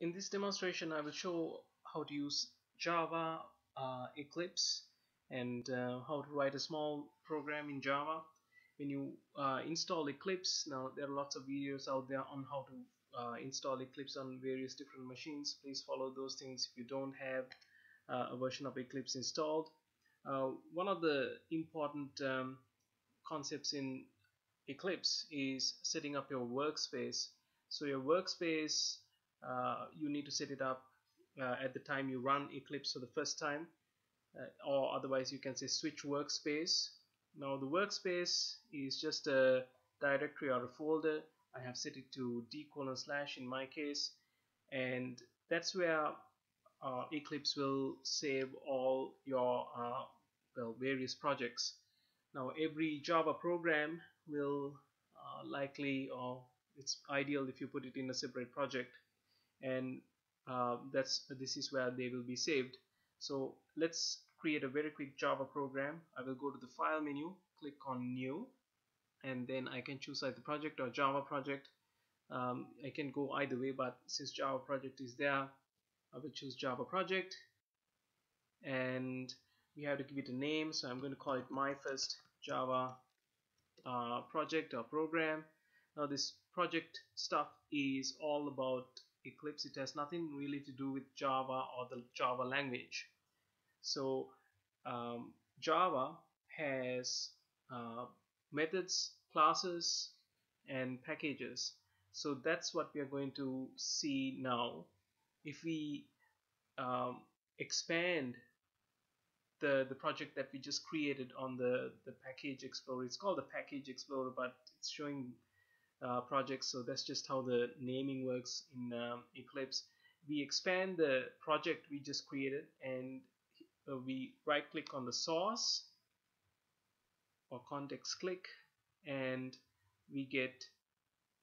in this demonstration I will show how to use Java uh, Eclipse and uh, how to write a small program in Java. When you uh, install Eclipse now there are lots of videos out there on how to uh, install Eclipse on various different machines. Please follow those things if you don't have uh, a version of Eclipse installed. Uh, one of the important um, concepts in Eclipse is setting up your workspace. So your workspace you need to set it up uh, at the time you run Eclipse for the first time uh, or otherwise you can say switch workspace. Now the workspace is just a directory or a folder. I have set it to d colon slash in my case. And that's where uh, Eclipse will save all your uh, well various projects. Now every Java program will uh, likely or it's ideal if you put it in a separate project and uh, that's this is where they will be saved. So let's create a very quick Java program. I will go to the file menu click on new and then I can choose either project or Java project. Um, I can go either way but since Java project is there I will choose Java project. And we have to give it a name so I'm going to call it my first Java uh, project or program. Now this project stuff is all about Eclipse it has nothing really to do with Java or the Java language. So um, Java has uh, methods classes and packages. So that's what we are going to see now. If we um, expand the the project that we just created on the the package explorer it's called the package explorer but it's showing uh, projects. So that's just how the naming works in um, Eclipse. We expand the project we just created and uh, we right click on the source or context click and we get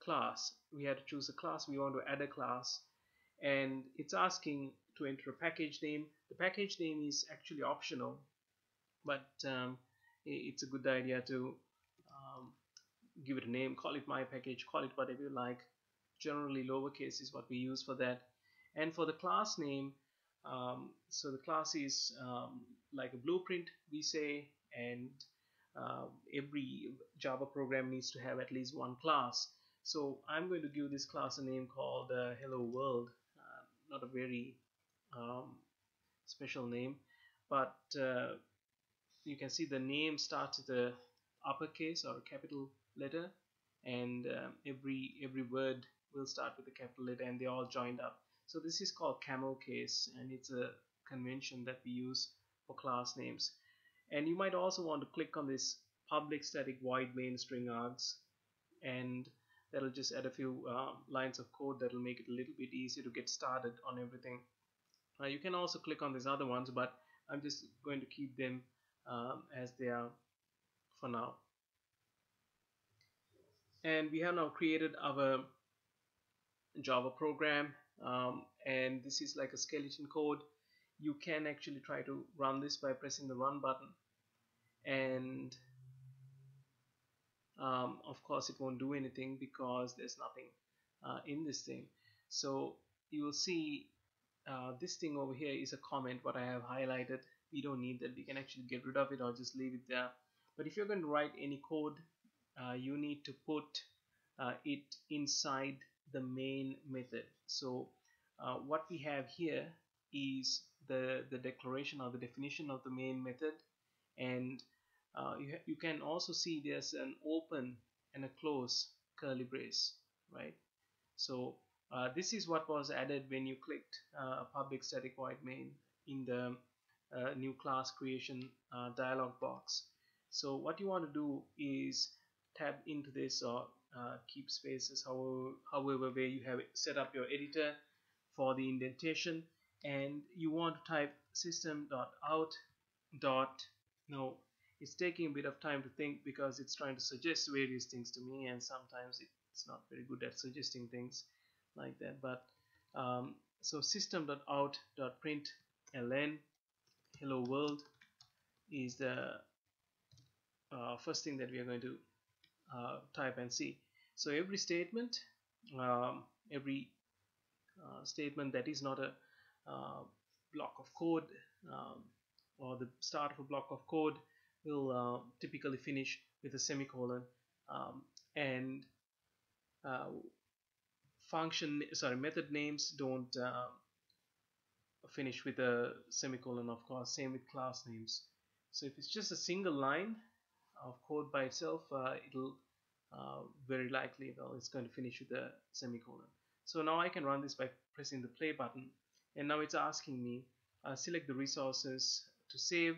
class. We had to choose a class. We want to add a class. And it's asking to enter a package name. The package name is actually optional but um, it's a good idea to give it a name call it my package call it whatever you like. Generally lowercase is what we use for that. And for the class name um, so the class is um, like a blueprint we say and uh, every Java program needs to have at least one class. So I'm going to give this class a name called uh, hello world. Uh, not a very um, special name but uh, you can see the name starts with a uppercase or capital letter and um, every every word will start with a capital letter and they all joined up. So this is called camel case and it's a convention that we use for class names. And you might also want to click on this public static void main string args and that'll just add a few uh, lines of code that'll make it a little bit easier to get started on everything. Uh, you can also click on these other ones but I'm just going to keep them um, as they are for now and we have now created our Java program um, and this is like a skeleton code. You can actually try to run this by pressing the run button. And um, of course it won't do anything because there's nothing uh, in this thing. So you will see uh, this thing over here is a comment what I have highlighted. We don't need that. We can actually get rid of it or just leave it there. But if you're going to write any code uh, you need to put uh, it inside the main method. So uh, what we have here is the the declaration or the definition of the main method. And uh, you, you can also see there's an open and a close curly brace right? So uh, this is what was added when you clicked uh, public static void main in the new class creation dialog box. So what you want to do is tab into this or uh, keep spaces however, however way you have set up your editor for the indentation. And you want to type system.out dot out dot no it's taking a bit of time to think because it's trying to suggest various things to me and sometimes it's not very good at suggesting things like that. But um, so system.out.println hello world is the uh, first thing that we are going to uh, type and see so every statement um, every uh, statement that is not a uh, block of code um, or the start of a block of code will uh, typically finish with a semicolon um, and uh, function sorry method names don't uh, finish with a semicolon of course same with class names. So if it's just a single line of code by itself uh, it'll uh, very likely well it's going to finish with a semicolon. So now I can run this by pressing the play button and now it's asking me uh, select the resources to save.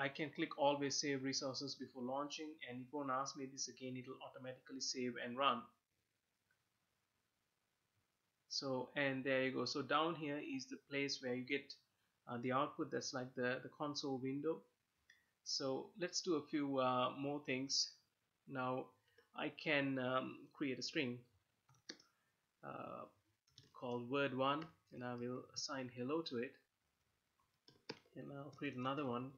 I can click always save resources before launching and it won't ask me this again it'll automatically save and run. So and there you go. So down here is the place where you get uh, the output that's like the the console window so let's do a few uh, more things. Now I can um, create a string uh, called word1 and I will assign hello to it. And I'll create another one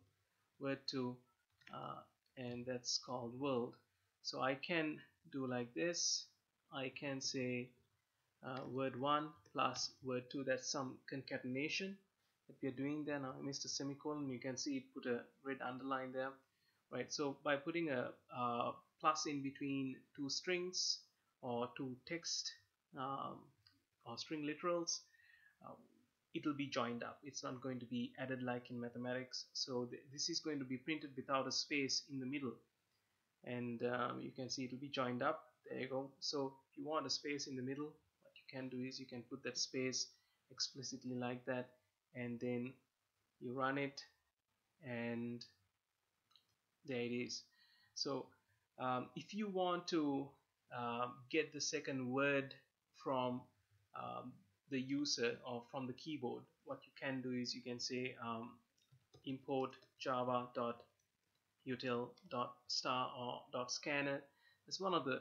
word2 uh, and that's called world. So I can do like this. I can say uh, word 1 plus word 2 that's some concatenation that we are doing there now I missed a semicolon you can see it put a red underline there right? So by putting a, a plus in between two strings or two text um, or string literals uh, it will be joined up. It's not going to be added like in mathematics. So th this is going to be printed without a space in the middle. And um, you can see it will be joined up. There you go. So if you want a space in the middle what you can do is you can put that space explicitly like that and then you run it and there it is. So um, if you want to um, get the second word from um, the user or from the keyboard what you can do is you can say um, import java dot util dot star or dot scanner. It's one of the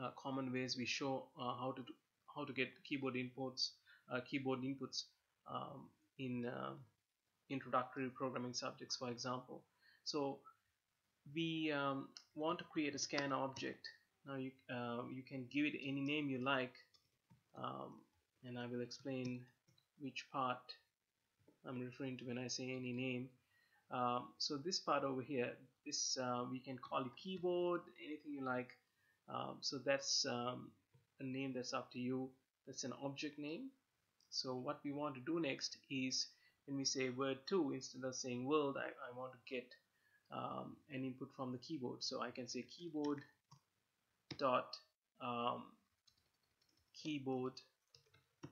uh, common ways we show uh, how to do, how to get keyboard inputs uh, keyboard inputs um, in uh, introductory programming subjects for example. So we um, want to create a scan object. Now you, uh, you can give it any name you like um, and I will explain which part I'm referring to when I say any name. Um, so this part over here this uh, we can call it keyboard anything you like. Um, so that's um, a name that's up to you. That's an object name so what we want to do next is when we say word 2 instead of saying world I, I want to get um, an input from the keyboard. So I can say keyboard dot um, keyboard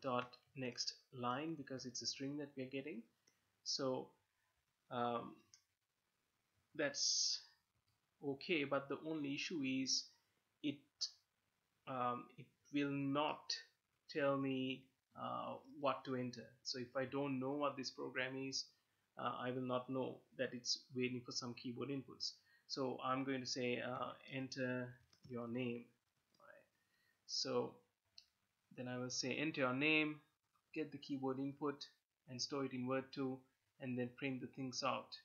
dot next line because it's a string that we're getting. So um, that's okay but the only issue is it um, it will not tell me uh, what to enter. So if I don't know what this program is uh, I will not know that it's waiting for some keyboard inputs. So I'm going to say uh, enter your name. Right. so then I will say enter your name get the keyboard input and store it in word2 and then print the things out.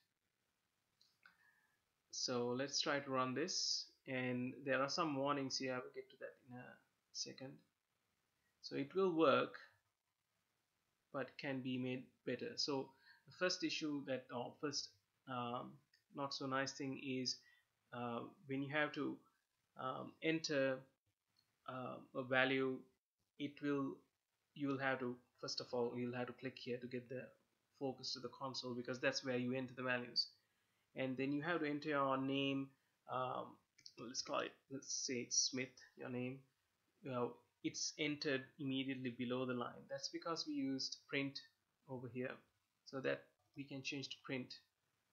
So let's try to run this. And there are some warnings here. I will get to that in a second. So it will work but can be made better. So the first issue that or first um, not so nice thing is uh, when you have to um, enter uh, a value it will you will have to first of all you'll have to click here to get the focus to the console because that's where you enter the values. And then you have to enter your name um, let's call it let's say it's Smith your name uh, it's entered immediately below the line. That's because we used print over here so that we can change to print.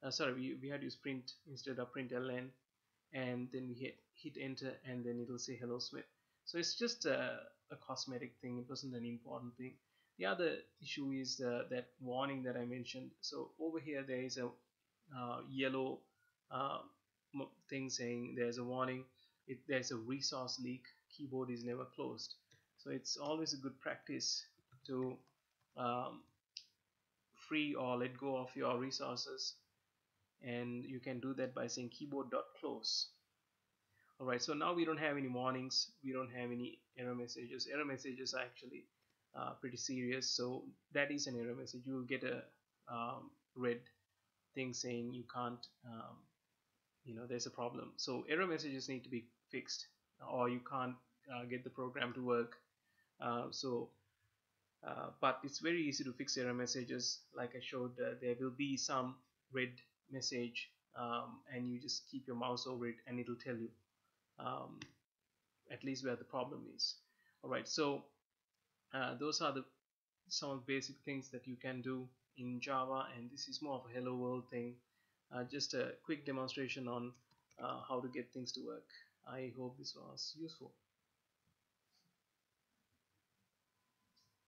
Uh, sorry we, we had to use print instead of print ln and then we hit hit enter and then it'll say hello Smith so it's just a, a cosmetic thing. It wasn't an important thing. The other issue is uh, that warning that I mentioned. So over here there is a uh, yellow uh, thing saying there's a warning. If there's a resource leak keyboard is never closed. So it's always a good practice to um, free or let go of your resources. And you can do that by saying keyboard.close alright so now we don't have any warnings. We don't have any error messages. Error messages are actually uh, pretty serious. So that is an error message. You will get a um, red thing saying you can't um, you know there's a problem. So error messages need to be fixed or you can't get the program to work. Uh, so uh, but it's very easy to fix error messages. Like I showed uh, there will be some red message um, and you just keep your mouse over it and it'll tell you um, at least where the problem is. Alright so uh, those are the some of the basic things that you can do in Java and this is more of a hello world thing. Uh, just a quick demonstration on uh, how to get things to work. I hope this was useful